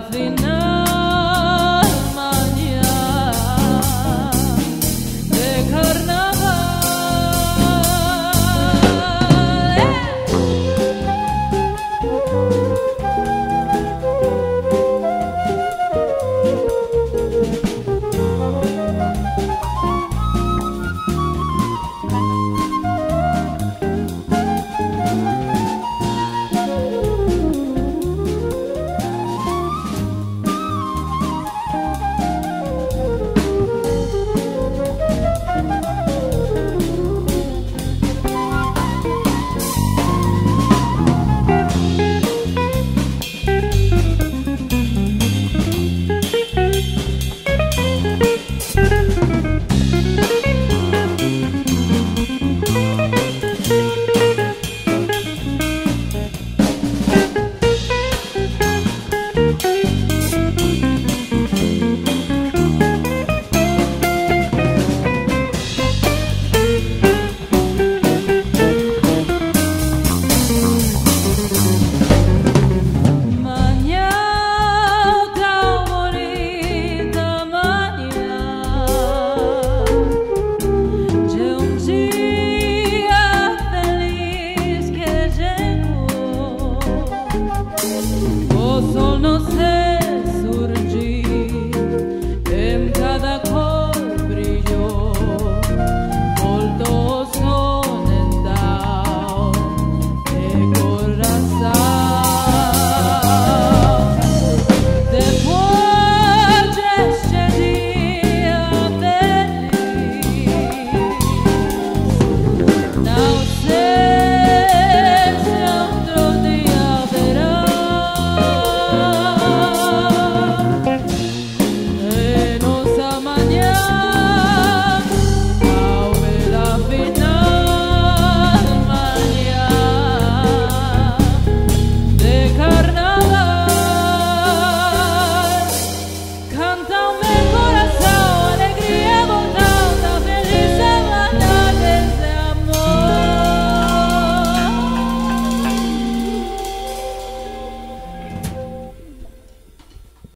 nothing sol no se